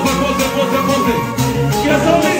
pose, pose, pose, pose. Que essa